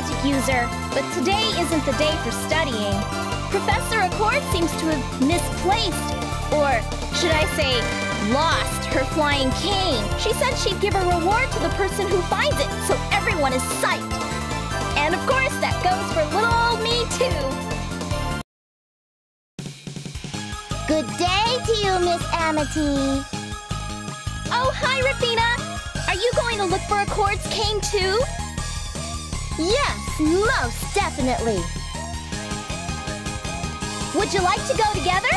become a wonderful magic user, but today isn't the day for studying. Professor Accord seems to have misplaced, or should I say, lost her flying cane. She said she'd give a reward to the person who finds it, so everyone is psyched. And of course, that goes for little old me, too. Good day to you, Miss Amitie. Oh, hi, Raffina! Are you going to look for Accord's cane, too? Yes, most definitely. Would you like to go together?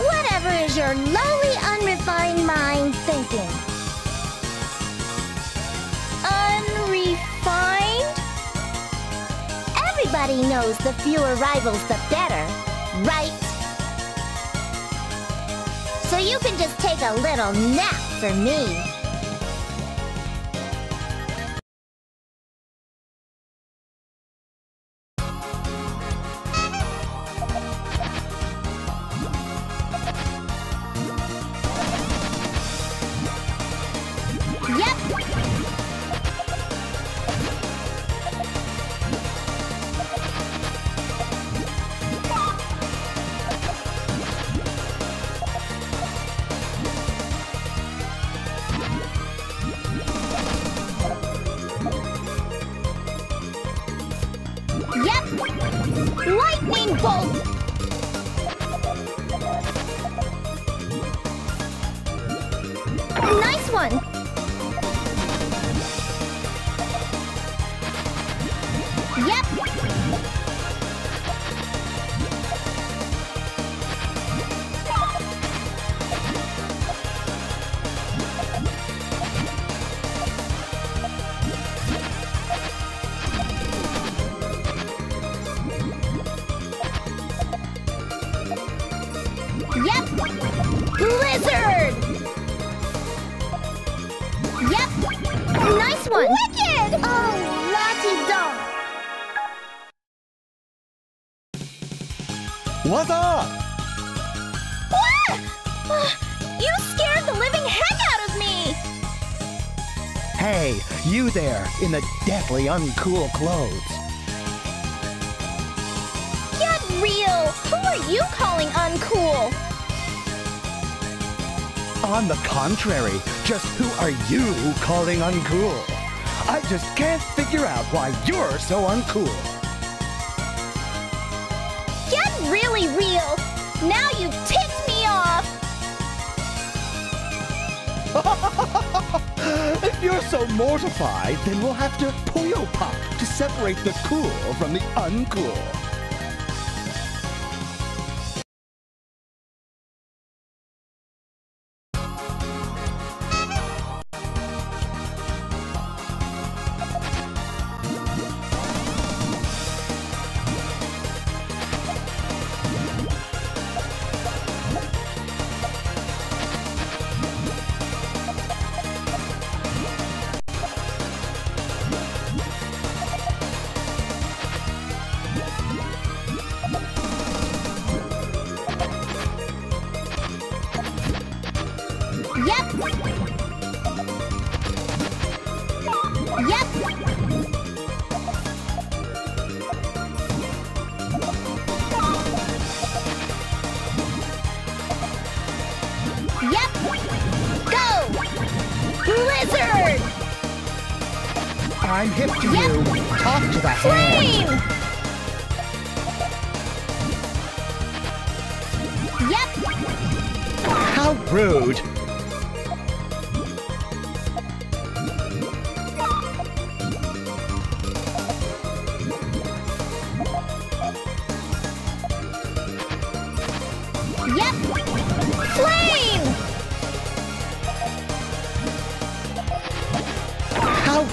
Whatever is your lowly, unrefined mind thinking? Unrefined? Everybody knows the fewer rivals, the better, right? So you can just take a little nap for me. What's up? Ah! You scared the living heck out of me! Hey, you there, in the deathly uncool clothes. You calling uncool? On the contrary, just who are you calling uncool? I just can't figure out why you're so uncool. Get really real. Now you've ticked me off. if you're so mortified, then we'll have to Puyo Pop to separate the cool from the uncool.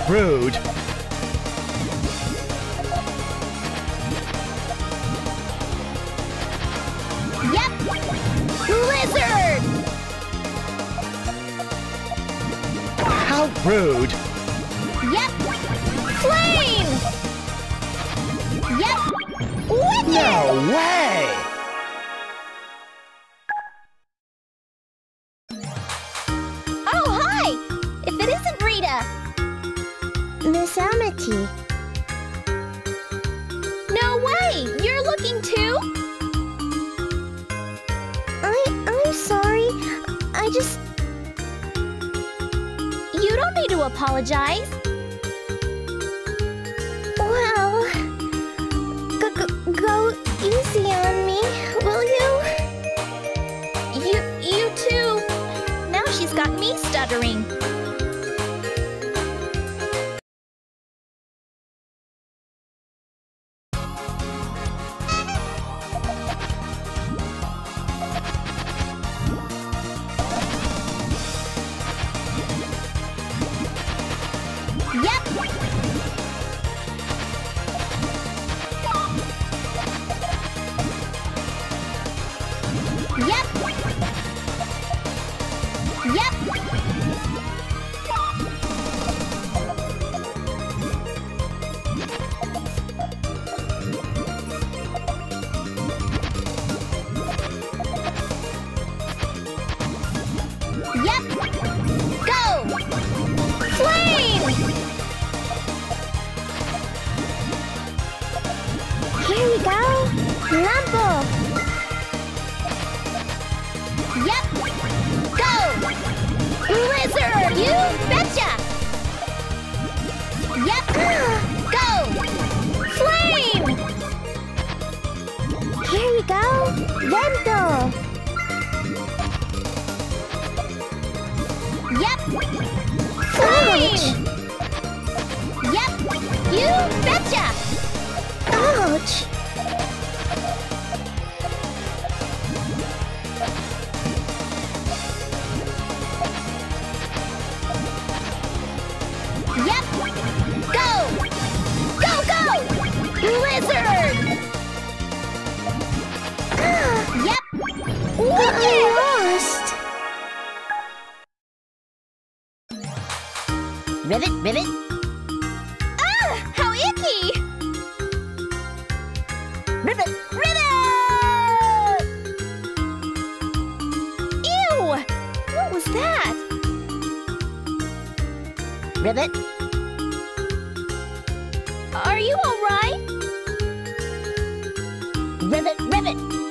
Rude. Yep! Blizzard! How rude! Yep! Flame! Yep! Wicked! No way! I just... You don't need to apologize. Well... G -g go easy on me, will you? You... you too. Now she's got me stuttering. mean? Are you all right? Rivet, rivet!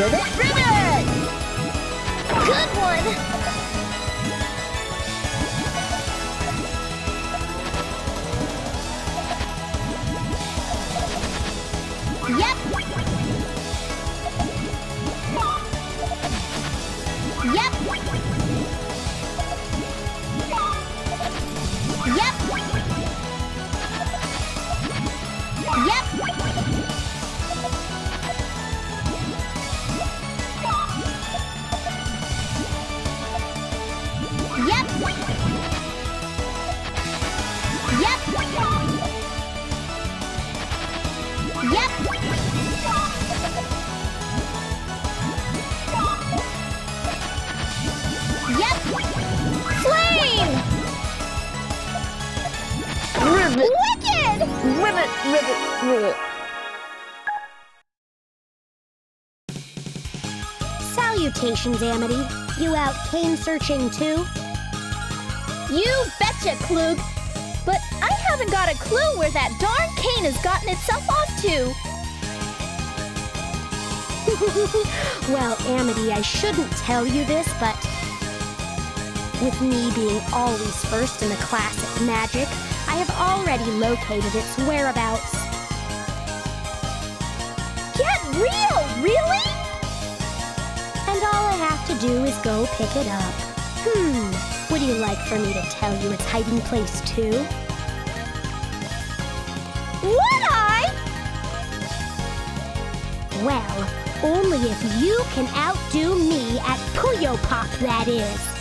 Ribbit Ribbit! Good one! Salutations, Amitie. You out cane searching too? You betcha, Klug. But I haven't got a clue where that darn cane has gotten itself off to. well, Amitie, I shouldn't tell you this, but with me being always first in the class at magic, I have already located its whereabouts. Get real, really? And all I have to do is go pick it up. Hmm, would you like for me to tell you its hiding place too? Would I? Well, only if you can outdo me at Puyo Pop, that is.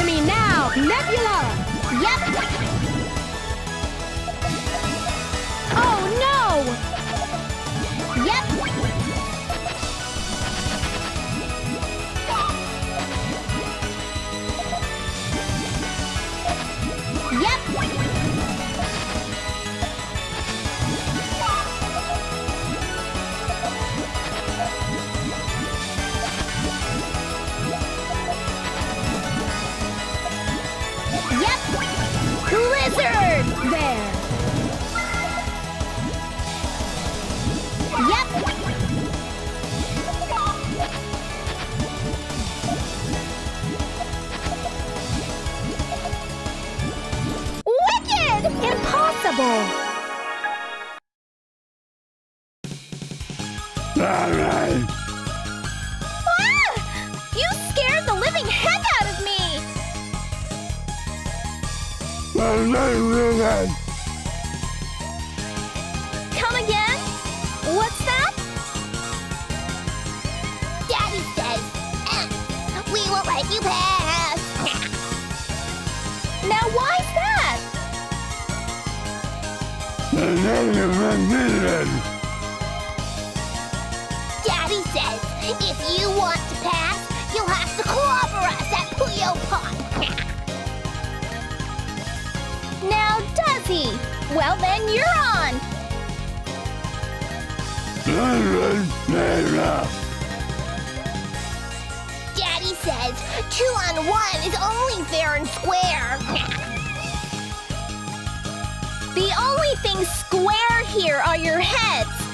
To me now, Nebula! Yep. Daddy says, if you want to pass, you'll have to clobber us at Puyo Pop. Now does he? Well then you're on! Daddy says, two on one is only fair and square. The only things square here are your heads!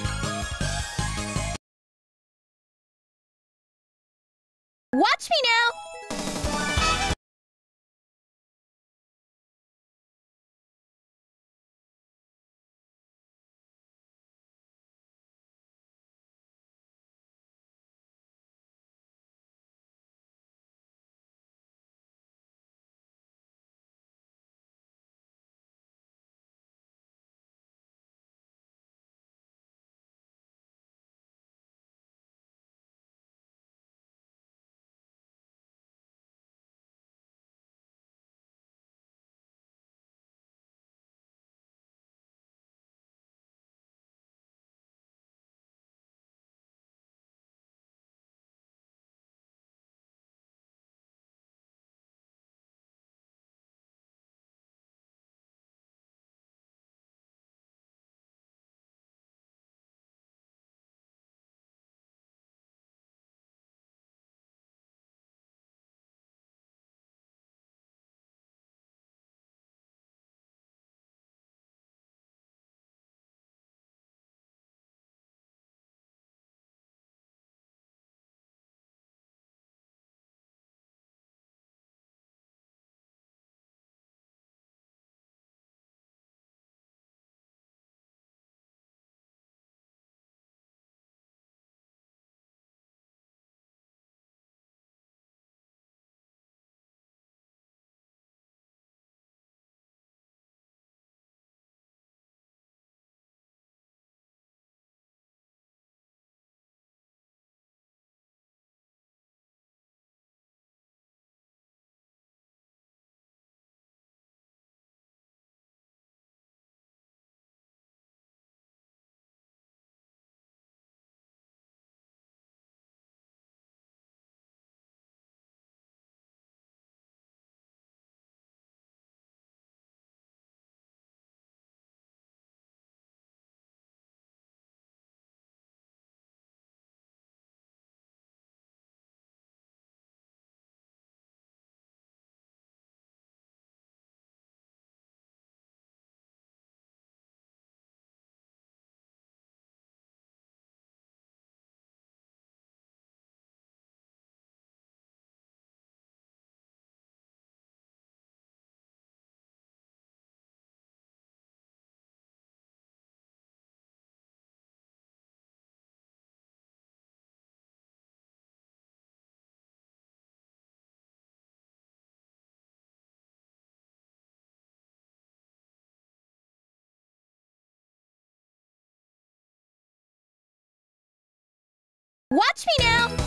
Watch me now!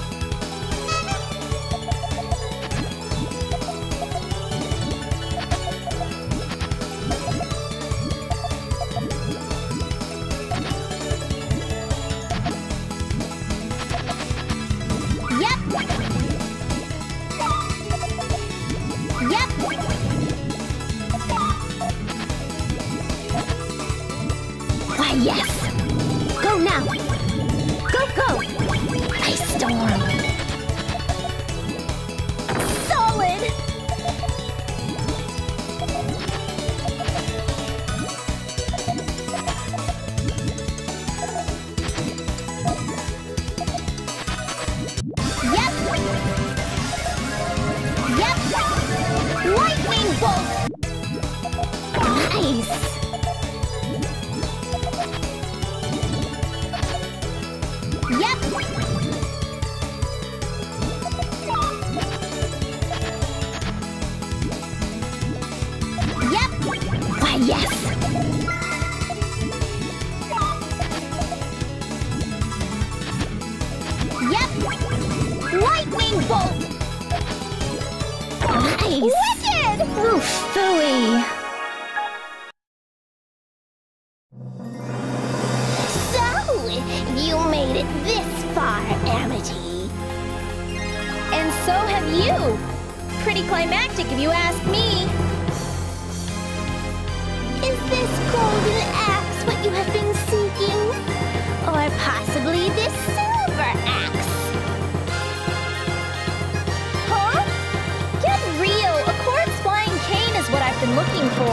Yes.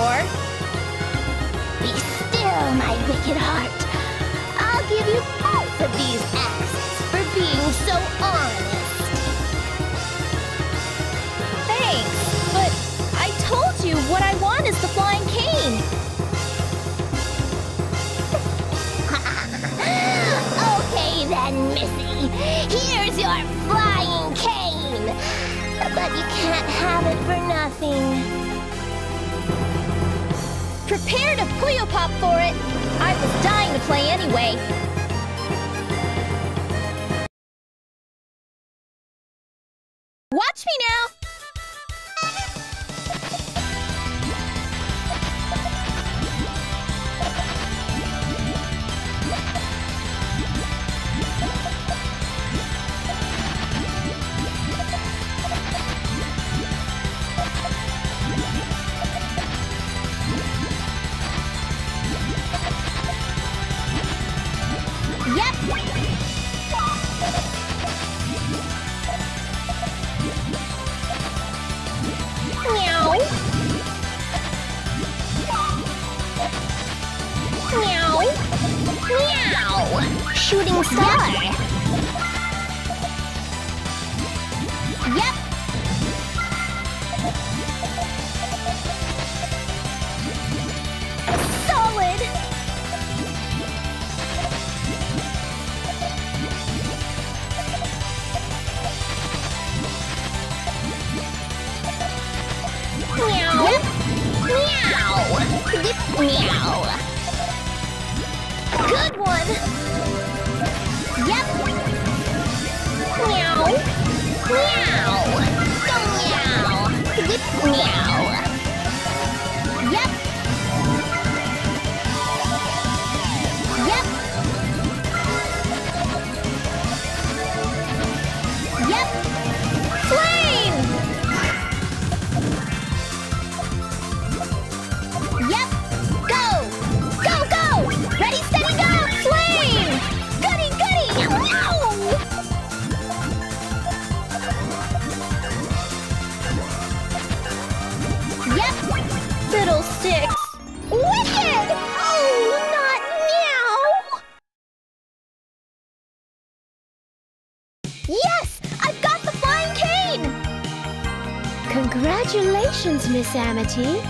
Looking. Be still, my wicked heart. I'll give you both of these axes for being so honest. Thanks, but I told you what I want is the flying cane. okay then, Missy. Here's your flying cane. But you can't have it for nothing. Prepare to Puyo Pop for it. I was dying to play anyway. Meow. Good one. Yep. Meow. Meow. Go meow. Zip meow. Miss Amitie.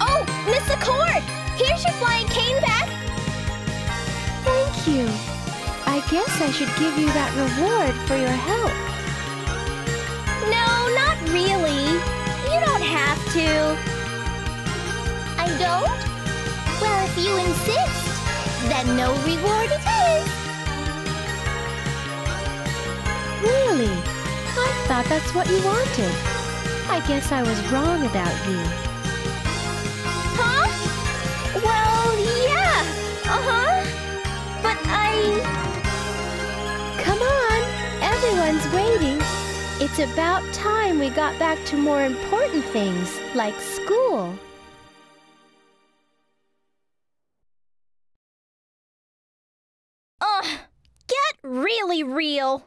Oh, Miss Accord! Here's your flying cane back! Thank you. I guess I should give you that reward for your help. No, not really. You don't have to. I don't? Well, if you insist, then no reward it is. Really? I thought that's what you wanted. I guess I was wrong about you. Huh? Well, yeah. Uh-huh. But I... Come on, everyone's waiting. It's about time we got back to more important things, like school. Ugh. Get really real.